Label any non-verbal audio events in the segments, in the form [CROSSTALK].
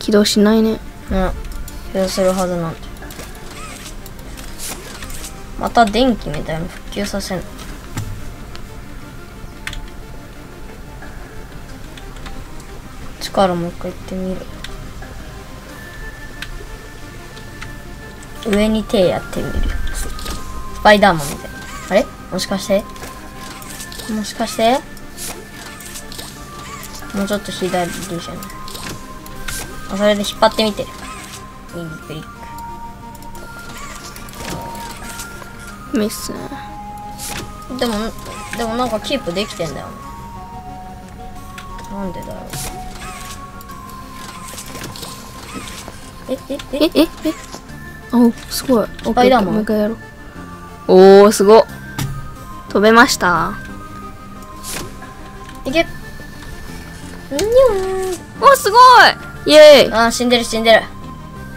起動しないね。うん。起動するはずなんだ。また電気みたいなの復旧させん。の力もう一回行ってみる。上に手やってみる。スパイダーマンみたいな。あれ？もしかして？もしかして？もうちょっと左じゃない？それで引っ張ってみて。右クリック。ミスでもでもなんかキープできてんだよね。なんでだろう。えええ？えええ？おすごい。スパイダーマン。もう一回やろう。おーすごっ。飛べました。いけ。にゅおすごいイエーイーあー死んでる死んでる。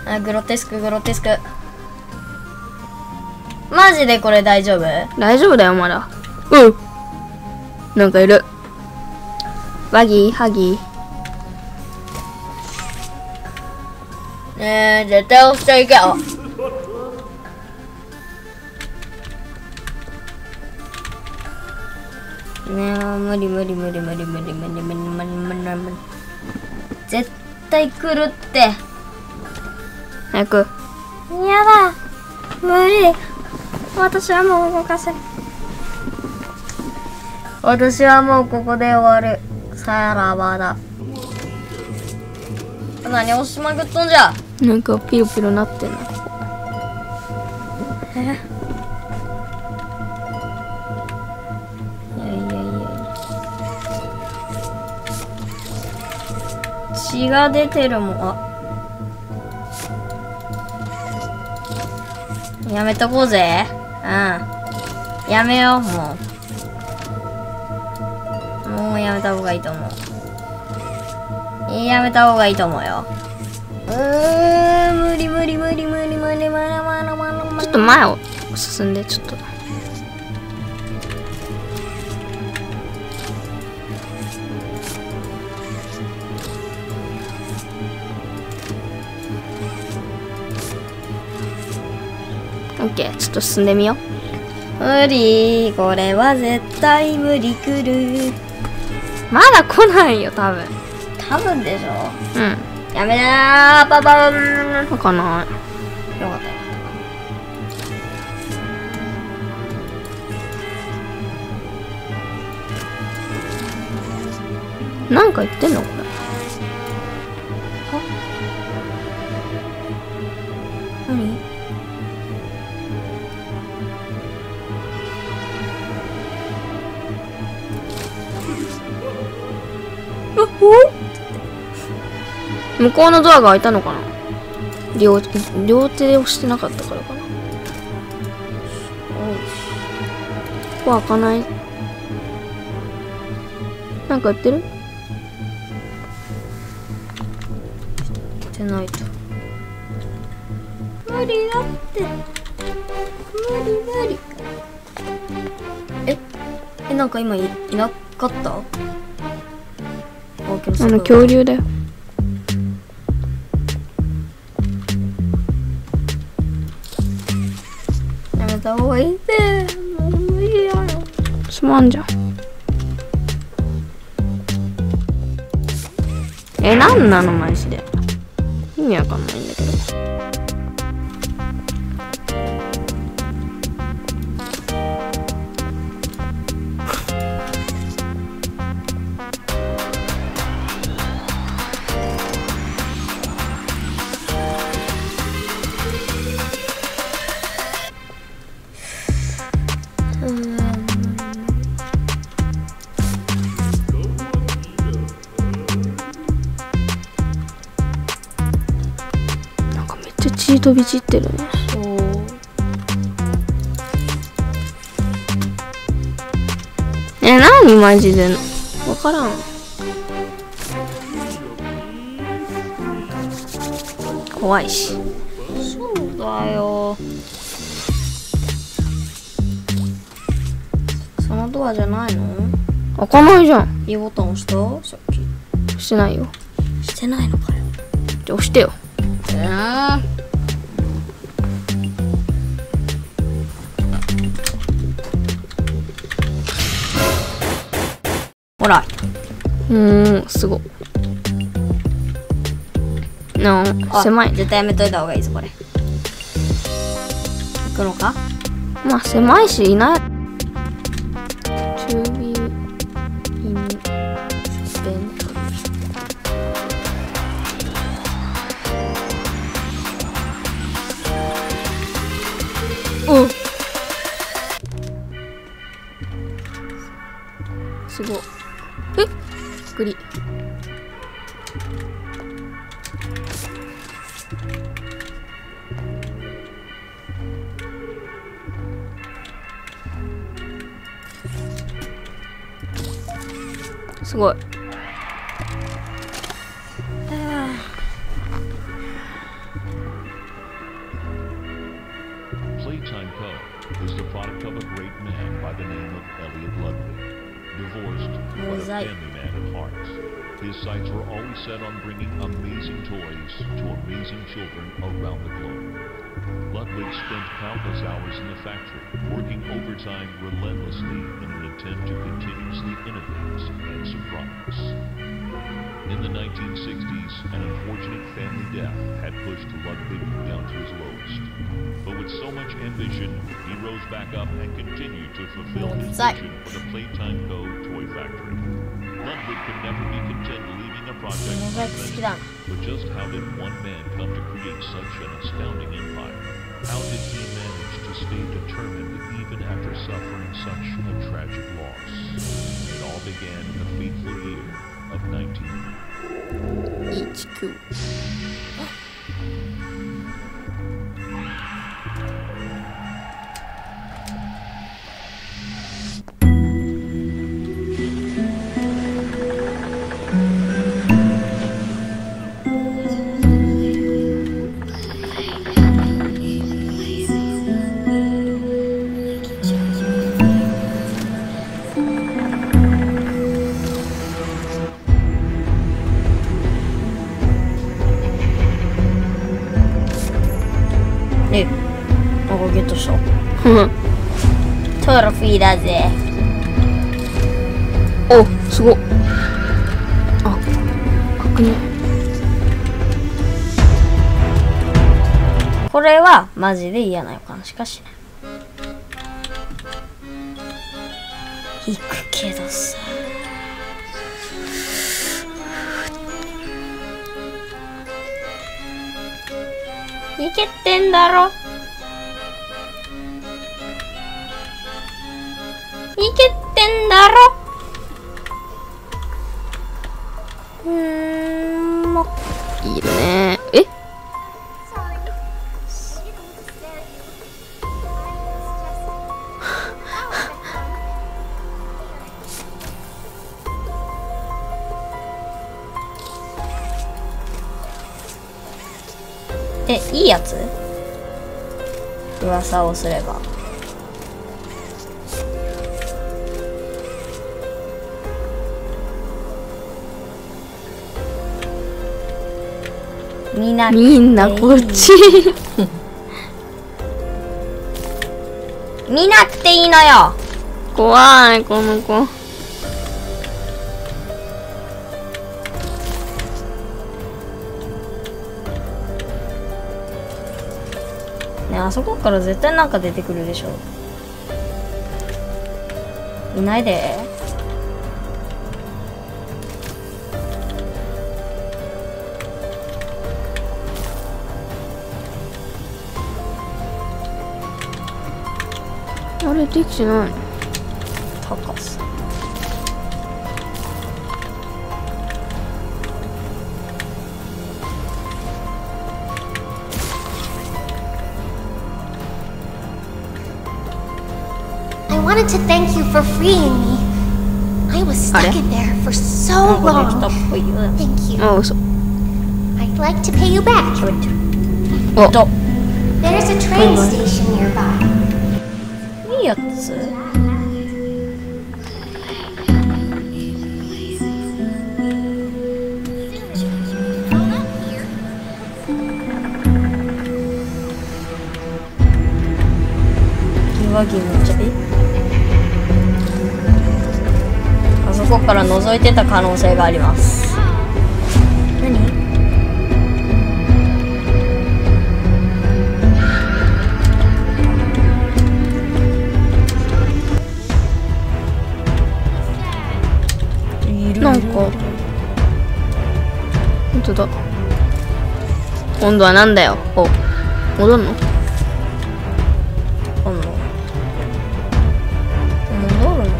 あーグロテスクグロテスク。マジでこれ大丈夫？大丈夫だよまだ。うん。なんかいる。バギーハギ。ーえー、絶対押していけよねえ無理無理無理無理無理無理無理無理無理無理無理。絶対来るって。早く。やだ。無理。私はもう動かせ私はもうここで終わる。さらばだ何押しまくっとんじゃ。なんかピロピロなってんな。い血が出てるもん。あ。やめとこうぜ。うん。やめようもう。もうやめた方がいいと思う。やめた方がいいと思うよ。うーん無理無理無理無理無理無理無理無理無理無理。ちょっと前を進んでちょっと。オッケーちょっと進んでみよう。無理。これは絶対無理くる。まだ来ないよ多分。多分でしょ。うん。やめなー。パパンよ開かない。かったよかった。なんか言ってんのこれ向こうのドアが開いたのかな?両両手で押してなかったからかな?ここ開かない?なんか言ってる?ってないと。無理だって。無理無理。ええなんか今いいなかった？ああの恐竜だよ。やめた方がいいって。もう無理やろ。すまんじゃん。えなんなのマジで。意味わかんないんだ飛び散ってるねそう。え何マジでわからん。怖いし。そうだよ。そのドアじゃないの？開かないじゃん。B ボタン押した？さっき。してないよ。してないのかよ。じゃあ押してよ。うんほら。うーんすごな狭い。絶対やめといた方がいいぞこれ。行くのか？まあ狭いしいない。中ビューインスペン。うん。すごい Playtime Co. is the product of a great man by the name of Elliot Ludwig. Divorced, but a family man at heart. His sights were always set on bringing amazing toys to amazing children around the globe. Ludwig spent countless hours in the factory, working overtime relentlessly in an attempt to continuously innovate and surprise. In the 1960s, an unfortunate family death had pushed Ludwig down to his lowest. But with so much ambition, he rose back up and continued to fulfill his vision for the Playtime Co. toy factory. Ludwig could never be content leaving a project unfinished. but just how did one man come to create such an astounding empire? How did he manage to stay determined even after suffering such a tragic loss? It all began in the fateful year like 19. [GASPS] [LAUGHS] トロフィーだぜ。おすごっ。あ確認。これはマジで嫌な予感しかしない。行くけどさ。いけてんだろいけってんだろ。うんももいるね。え [LAUGHS] いいやつ？噂をすれば。みんなみんなこっち。見なくていいのよ。怖いこの子。ねあそこから絶対なんか出てくるでしょ。いないであれできてないの高さ I wanted to thank you for freeing me. I was stuck Are? in there for な so んかできたっ long. ぽいよ Thank you. あ嘘 I'd like to pay you back. 喋ってるおと There's a train station nearby. やつ？和牛めっちゃいあそこから覗いてた可能性があります。今度はなんだよ？お戻んの？あんの？戻るのか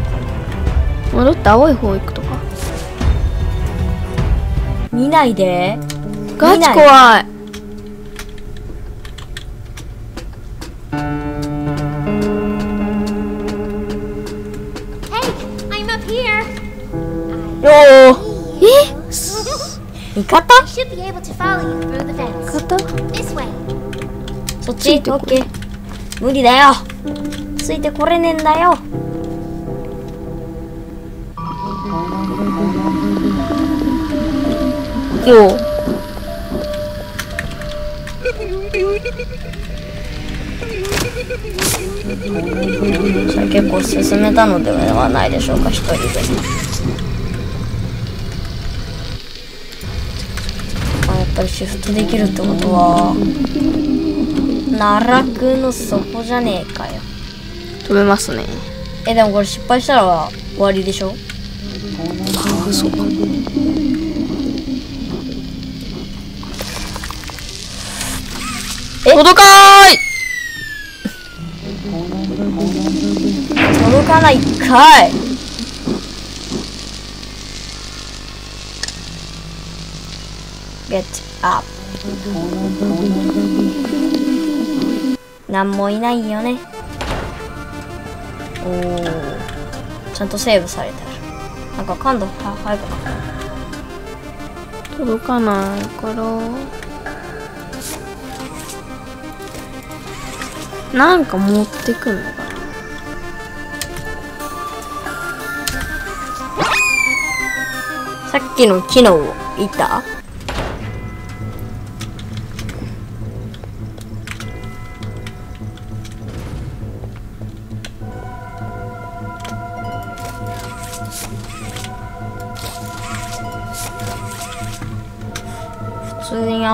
な？戻って青い方行くとか？見ないで。ガチ怖い。Hey, I'm up here. おおえ？[LAUGHS] 味方？Should be able to follow you through the fence. 方 This way. そっちオッケー無理だよついてこれねえんだよよう結構進めたのではないでしょうか一人でっぱりシフトできるってことは奈落の底じゃねえかよ。飛べますね。えでもこれ失敗したら終わりでしょ？あそうか。え？届かーい！届かないかいゲットアップなんもいないよね。おおちゃんとセーブされてる。なんか感度は早く。なった届かないから。なんか持ってくんのかな。さっきの機能いた？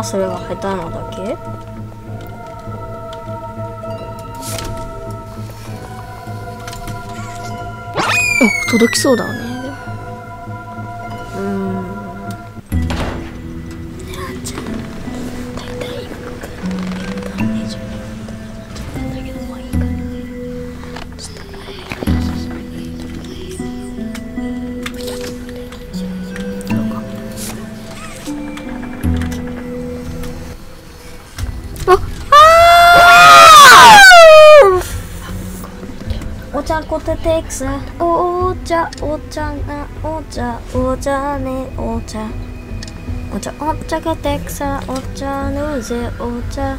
それが下手なだけ？あ届きそうだね。でもお茶こててくさお茶お茶なお茶お茶ねお茶お茶お茶がてくさお茶ぬぜお茶